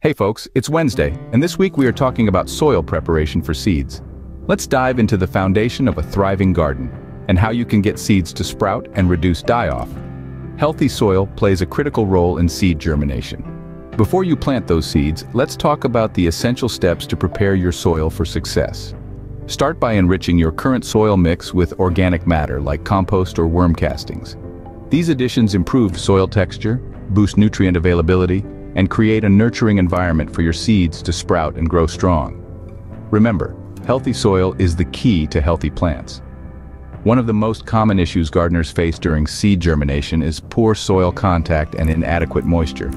Hey folks, it's Wednesday, and this week we are talking about soil preparation for seeds. Let's dive into the foundation of a thriving garden, and how you can get seeds to sprout and reduce die-off. Healthy soil plays a critical role in seed germination. Before you plant those seeds, let's talk about the essential steps to prepare your soil for success. Start by enriching your current soil mix with organic matter like compost or worm castings. These additions improve soil texture, boost nutrient availability, and create a nurturing environment for your seeds to sprout and grow strong. Remember, healthy soil is the key to healthy plants. One of the most common issues gardeners face during seed germination is poor soil contact and inadequate moisture.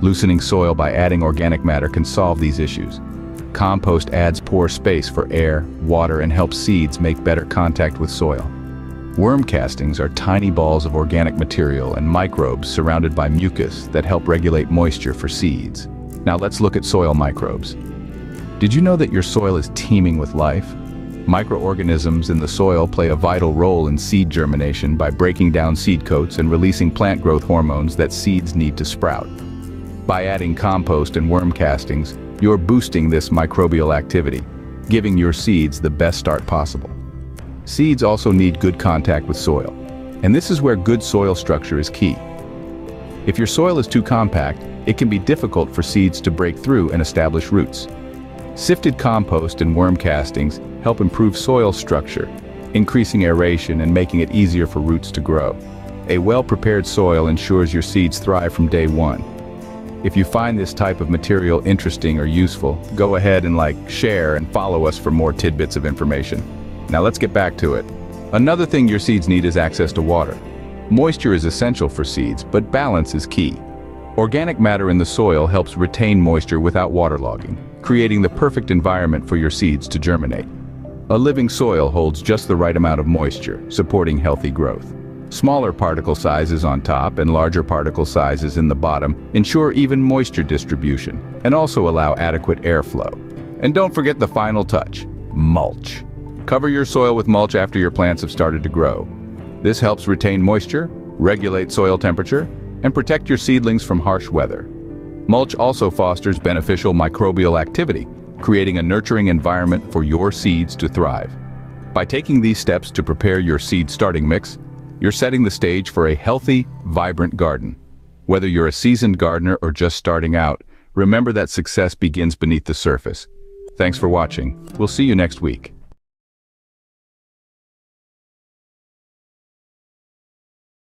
Loosening soil by adding organic matter can solve these issues. Compost adds pore space for air, water, and helps seeds make better contact with soil. Worm castings are tiny balls of organic material and microbes surrounded by mucus that help regulate moisture for seeds. Now let's look at soil microbes. Did you know that your soil is teeming with life? Microorganisms in the soil play a vital role in seed germination by breaking down seed coats and releasing plant growth hormones that seeds need to sprout. By adding compost and worm castings, you're boosting this microbial activity, giving your seeds the best start possible. Seeds also need good contact with soil, and this is where good soil structure is key. If your soil is too compact, it can be difficult for seeds to break through and establish roots. Sifted compost and worm castings help improve soil structure, increasing aeration and making it easier for roots to grow. A well-prepared soil ensures your seeds thrive from day one. If you find this type of material interesting or useful, go ahead and like, share, and follow us for more tidbits of information. Now let's get back to it. Another thing your seeds need is access to water. Moisture is essential for seeds, but balance is key. Organic matter in the soil helps retain moisture without waterlogging, creating the perfect environment for your seeds to germinate. A living soil holds just the right amount of moisture, supporting healthy growth. Smaller particle sizes on top and larger particle sizes in the bottom ensure even moisture distribution and also allow adequate airflow. And don't forget the final touch, mulch. Cover your soil with mulch after your plants have started to grow. This helps retain moisture, regulate soil temperature, and protect your seedlings from harsh weather. Mulch also fosters beneficial microbial activity, creating a nurturing environment for your seeds to thrive. By taking these steps to prepare your seed starting mix, you're setting the stage for a healthy, vibrant garden. Whether you're a seasoned gardener or just starting out, remember that success begins beneath the surface. Thanks for watching. We'll see you next week.